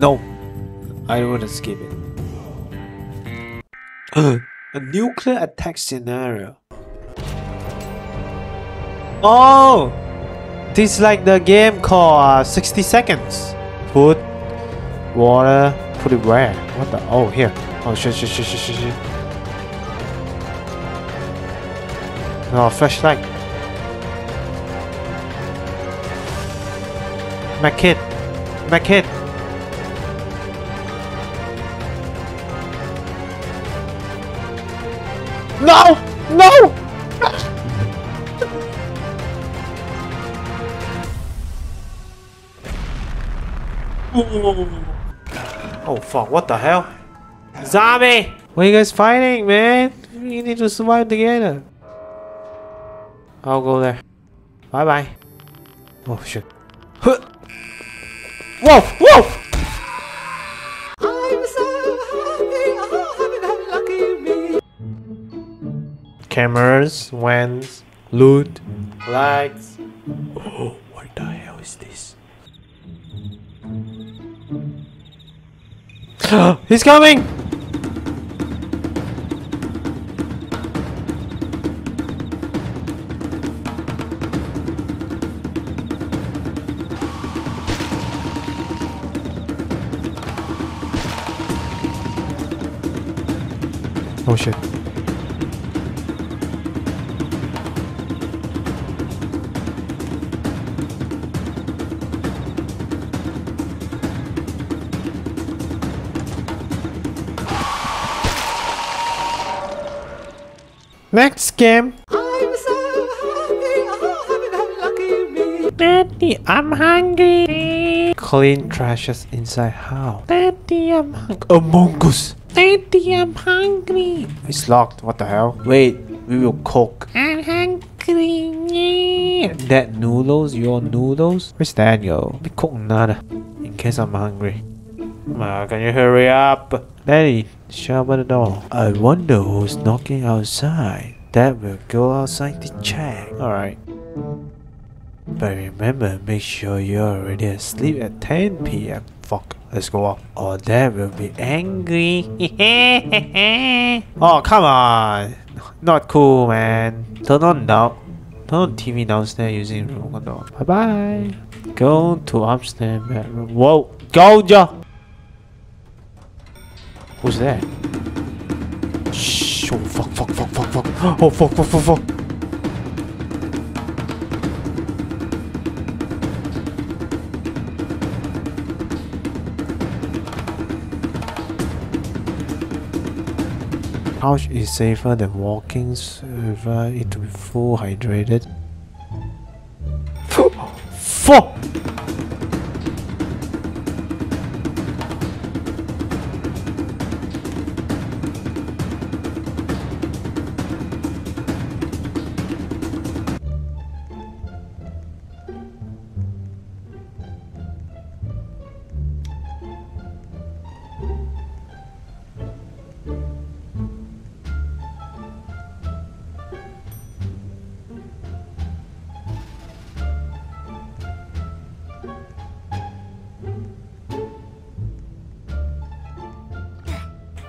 No, I wouldn't skip it. A nuclear attack scenario. Oh! This is like the game called uh, 60 Seconds. Food, water, put it where? What the? Oh, here. Oh, shit, shit, shit, shit, shit, shit. No, flashlight. My kid. My kid. No! No! Oh fuck, what the hell? Zombie! What are you guys fighting, man? You need to survive together. I'll go there. Bye bye. Oh shit. Whoa! Whoa! Cameras, vans, loot, lights. Oh, what the hell is this? He's coming! Oh shit. Next game. I'm so happy, oh, happy, happy, lucky me. Daddy, I'm hungry. Clean trashes inside house. Daddy, I'm hungry. Among Us. Daddy, I'm hungry. It's locked. What the hell? Wait, we will cook. I'm hungry. Yeah. That noodles? Your noodles? Where's Daniel? We cook nada. In case I'm hungry. Ma, can you hurry up? Daddy, shut the door. I wonder who's knocking outside. Dad will go outside to check. Alright. But remember, make sure you're already asleep at 10 p.m. Fuck, let's go up. Or Dad will be angry. oh, come on. Not cool, man. Turn on now. Turn on TV downstairs using remote control. Bye bye. Go to upstairs bedroom. Whoa, go, Joe. Who's that? Shh. Oh, fuck, fuck, fuck, fuck, fuck. Oh, fuck, fuck, fuck, fuck. Couch is safer than walking server it to be full hydrated. Fuck!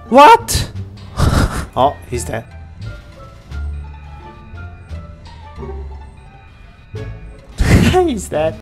What? oh, he's dead. he's dead.